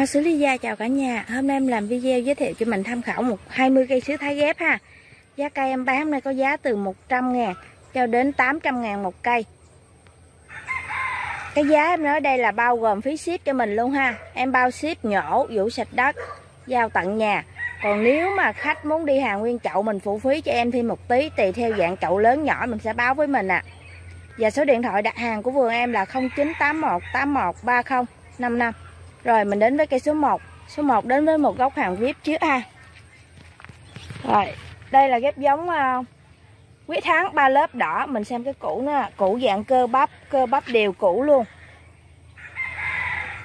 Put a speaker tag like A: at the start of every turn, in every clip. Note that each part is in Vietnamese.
A: Hoa sứ Ly Gia chào cả nhà. Hôm nay em làm video giới thiệu cho mình tham khảo một 20 cây sứ thái ghép ha. Giá cây em bán hôm nay có giá từ 100 ngàn cho đến 800 ngàn một cây. Cái giá em nói đây là bao gồm phí ship cho mình luôn ha. Em bao ship nhổ, vũ sạch đất, giao tận nhà. Còn nếu mà khách muốn đi hàng nguyên chậu mình phụ phí cho em thêm một tí Tùy theo dạng chậu lớn nhỏ mình sẽ báo với mình ạ. À. Và số điện thoại đặt hàng của vườn em là 0981 81 30 55 rồi mình đến với cây số 1 Số 1 đến với một gốc hàng VIP trước ha Rồi Đây là ghép giống ờ, uh, Quyết thắng ba lớp đỏ. Mình xem cái củ nó Củ dạng cơ bắp Cơ bắp đều cũ luôn.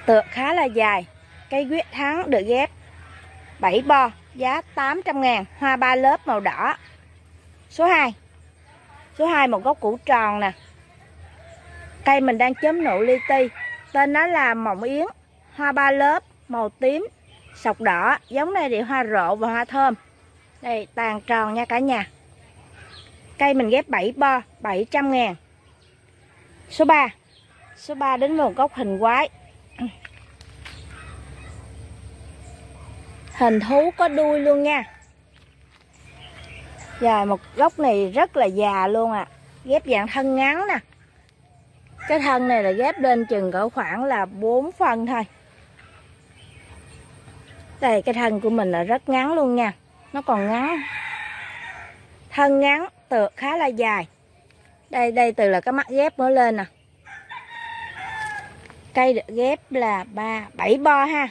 A: Tược khá là dài. Cây quyết thắng được ghép 7 bo Giá 800 ngàn. Hoa ba lớp màu đỏ. Số 2 Số 2 một gốc củ tròn nè. Cây mình đang chấm nụ li ti. Tên nó là mộng yến hoa ba lớp, màu tím, sọc đỏ, giống này thì hoa rộ và hoa thơm. Đây, tàn tròn nha cả nhà. Cây mình ghép 7 bo 700 ngàn. Số 3 số 3 đến một gốc hình quái. Hình thú có đuôi luôn nha. Rồi một gốc này rất là già luôn à ghép dạng thân ngắn nè. Cái thân này là ghép lên chừng cỡ khoảng là 4 phân thôi đây, cái thân của mình là rất ngắn luôn nha. Nó còn ngắn. Thân ngắn tựa khá là dài. Đây đây từ là cái mắt ghép mới lên nè. Cây được ghép là ba, bảy bo ha.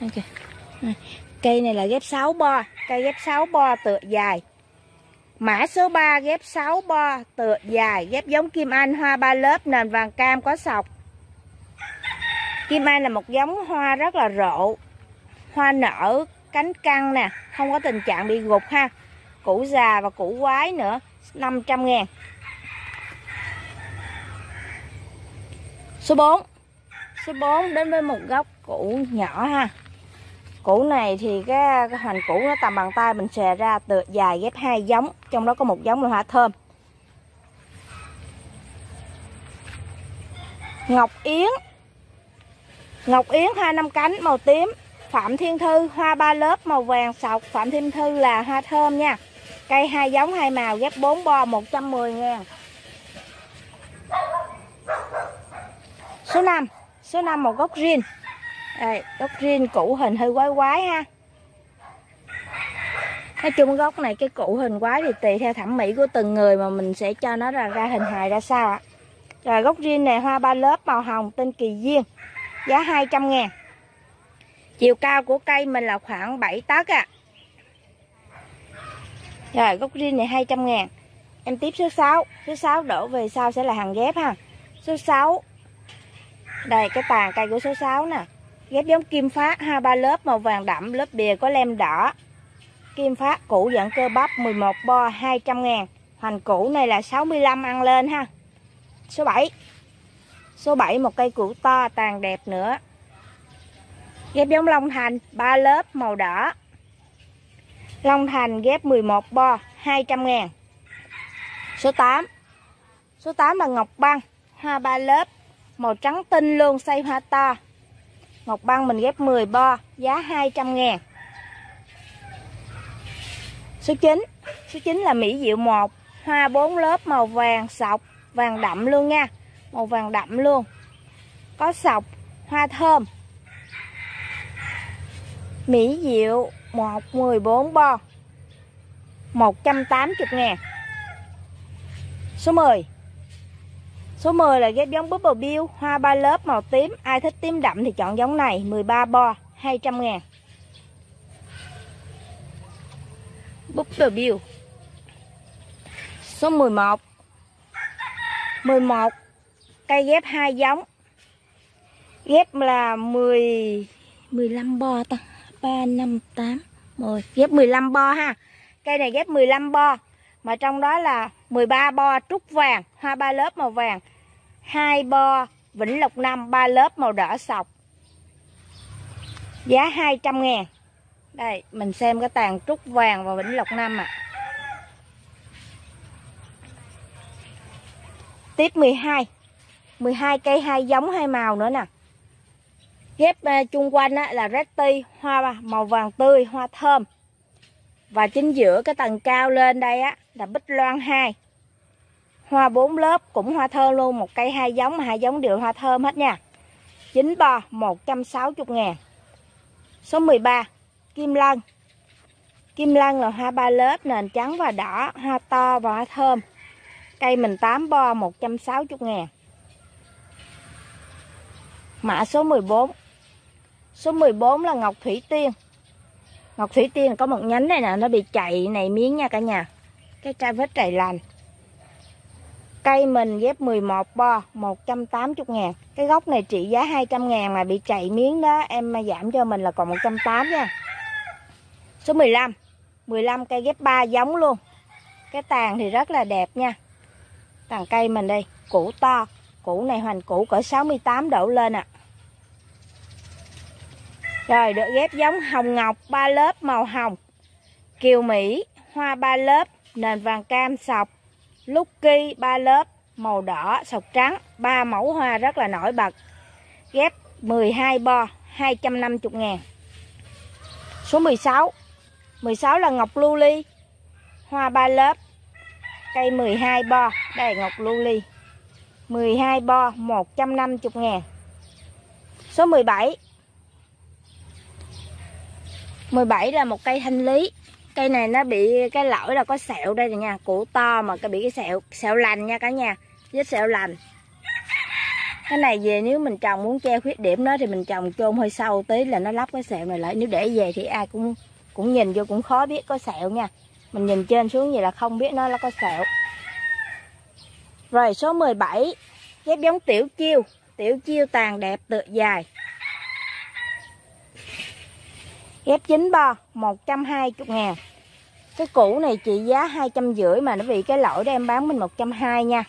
A: Okay. Cây này là ghép 6 bo. Cây ghép 6 bo tựa dài. Mã số 3 ghép 6 bo tựa dài. Ghép giống Kim Anh, hoa ba lớp, nền vàng cam có sọc. Kim Anh là một giống hoa rất là rộ. Hoa nở cánh căng nè Không có tình trạng bị gục ha. Củ già và củ quái nữa 500 ngàn. Số 4 Số 4 đến với một gốc củ nhỏ ha. Củ này thì cái, cái hoành củ nó tầm bàn tay mình xè ra từ dài ghép hai giống Trong đó có một giống là hoa thơm. Ngọc Yến. Ngọc Yến hoa năm cánh màu tím. Phạm Thiên Thư hoa ba lớp màu vàng sọc. Phạm Thiên Thư là hoa thơm nha. Cây hai giống hai màu ghép 4 bo 110 ngàn. Số 5 Số 5 một gốc riêng, Đây, gốc riêng củ hình hơi quái quái ha. Nói chung gốc này cái củ hình quái thì tùy theo thẩm mỹ của từng người mà mình sẽ cho nó ra, ra hình hài ra sao ạ. Rồi gốc riêng này hoa ba lớp màu hồng tên Kỳ Duyên. Giá 200 ngàn. Chiều cao của cây mình là khoảng 7 tấc à Rồi, gốc riêng này 200 ngàn. Em tiếp số 6 Số 6 đổ về sau sẽ là hàng ghép ha. Số 6 Đây, cái tàn cây của số 6 nè. Ghép giống kim phát hai ba lớp màu vàng đậm Lớp bìa có lem đỏ. Kim phát củ dạng cơ bắp 11 bo 200 ngàn. Hoành củ này là 65 ăn lên ha. Số 7 Số 7 một cây củ to tàn đẹp nữa. Ghép giống Long Thành 3 lớp màu đỏ. Long Thành ghép 11 bo 200 ngàn. Số 8 Số 8 là Ngọc Băng, Hoa 3 lớp, Màu trắng tinh luôn xây hoa to. Ngọc Băng mình ghép 10 bo, Giá 200 ngàn. Số 9 Số 9 là Mỹ Diệu 1 Hoa 4 lớp màu vàng, sọc, Vàng đậm luôn nha. Màu vàng đậm luôn. Có sọc, Hoa thơm. Mỹ Diệu 114 bo. 180 ngàn. Số 10 Số 10 là ghép giống Bubble Bill, Hoa ba lớp màu tím. Ai thích tím đậm thì chọn giống này 13 bo 200 ngàn. Bubble Bill. Số 11 11 Cây ghép hai giống. Ghép là 10 15 bo ta. 3, 5, 8, 10 Ghép 15 bo ha. Cây này ghép 15 bo Mà trong đó là 13 bo trúc vàng Hoa ba lớp màu vàng hai bo Vĩnh Lộc năm ba lớp màu đỏ sọc. Giá 200 ngàn. Đây mình xem cái tàn trúc vàng và Vĩnh Lộc năm ạ. À. Tiếp 12 12 cây hai giống hai màu nữa nè. Ghép à, chung quanh á, là red tea hoa màu vàng tươi hoa thơm. Và chính giữa cái tầng cao lên đây á là bích loan 2 hoa bốn lớp cũng hoa thơm luôn một cây hai giống mà hai giống đều hoa thơm hết nha. Chín bo 160 ngàn. Số 13 kim lân. Kim lân là hoa ba lớp nền trắng và đỏ hoa to và hoa thơm. Cây mình 8 bo 160 ngàn mã số 14 số 14 là ngọc thủy tiên. Ngọc thủy tiên có một nhánh này nè, nó bị chạy này miếng nha cả nhà. Cái trái vết trầy lành. Cây mình ghép 11 bo 180 ngàn. Cái gốc này trị giá 200 ngàn mà bị chạy miếng đó, Em giảm cho mình là còn 180 nha. Số 15 15 cây ghép 3 giống luôn. Cái tàn thì rất là đẹp nha. Tàn cây mình đây, Củ to. Củ này hoành củ cỡ 68 đổ lên ạ. à. Rồi, được ghép giống hồng ngọc 3 lớp màu hồng. Kiều Mỹ, Hoa 3 lớp, Nền vàng cam sọc. Lucky 3 lớp, màu đỏ, sọc trắng. Ba mẫu hoa rất là nổi bật. Ghép 12 bo 250 ngàn. Số 16 16 là ngọc lưu ly. Hoa ba lớp, cây 12 bo. Đây ngọc lưu ly. 12 bo 150 ngàn. Số 17 17 là một cây thanh lý. Cây này nó bị cái lỗi là có sẹo đây rồi nha củ to mà cái bị cái sẹo sẹo lành nha cả nhà, vết sẹo lành. Cái này về nếu mình trồng muốn che khuyết điểm đó thì mình trồng chôn hơi sâu tí là nó lắp cái sẹo này lại. Nếu để về thì ai cũng cũng nhìn vô cũng khó biết có sẹo nha. Mình nhìn trên xuống vậy là không biết nó là có sẹo. Rồi số 17 ghép giống tiểu chiêu. Tiểu chiêu tàn đẹp tựa dài. Ghép 9 bo 120 ngàn. Cái củ này trị giá hai trăm rưỡi mà nó bị cái lỗi đó em bán mình một trăm hai nha.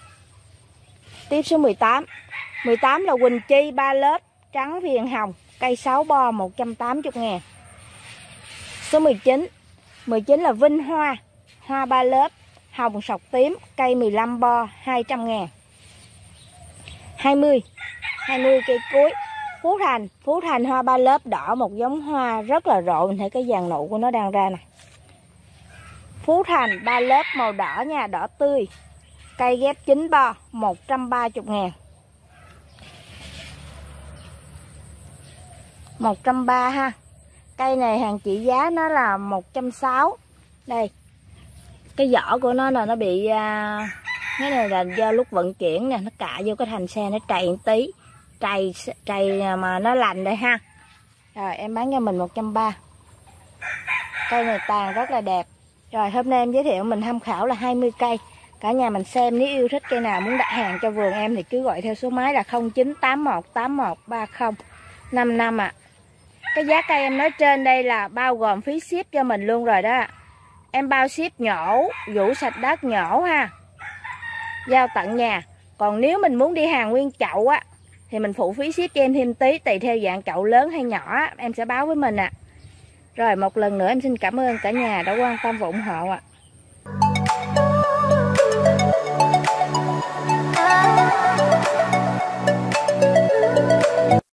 A: Tiếp số 18 18 là Quỳnh Chi, ba lớp trắng viền hồng, cây 6 bo 180 ngàn. Số 19 19 là Vinh Hoa hoa ba lớp hồng sọc tím, cây 15 bo 200 ngàn. 20 20 cây cuối. Phú Thành. Phú Thành hoa ba lớp đỏ, một giống hoa rất là rộ. Mình thấy cái vàng nụ của nó đang ra nè. Phú Thành, ba lớp màu đỏ nha, đỏ tươi. Cây ghép chín bo 130 ngàn. 130 ha. Cây này hàng trị giá nó là 160 đây. Cái vỏ của nó là nó bị à, cái này là do lúc vận chuyển nè, nó cạ vô cái thành xe nó trầy tí trầy trầy mà nó lành đây ha. Rồi, em bán cho mình 130 cây này tàn rất là đẹp. Rồi, hôm nay em giới thiệu mình tham khảo là 20 cây. Cả nhà mình xem nếu yêu thích cây nào muốn đặt hàng cho vườn em thì cứ gọi theo số máy là 0981813055 ạ. À. cái giá cây em nói trên đây là bao gồm phí ship cho mình luôn rồi đó. Em bao ship nhổ vũ sạch đất nhổ ha. Giao tận nhà. Còn nếu mình muốn đi hàng nguyên chậu á thì mình phụ phí ship cho em thêm tí, tùy theo dạng cậu lớn hay nhỏ em sẽ báo với mình ạ à. rồi một lần nữa em xin cảm ơn cả nhà đã quan tâm và ủng hộ ạ à.